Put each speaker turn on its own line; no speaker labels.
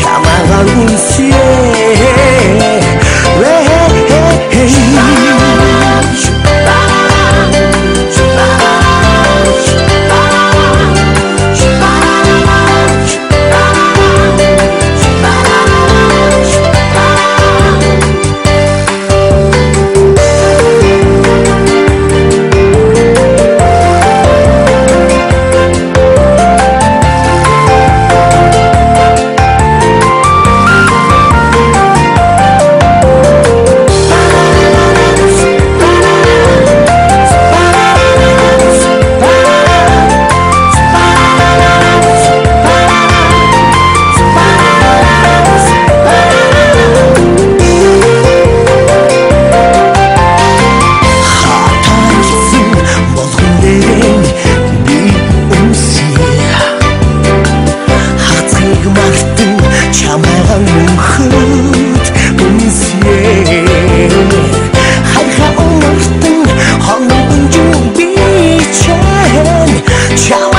장황한 웃음 tchau.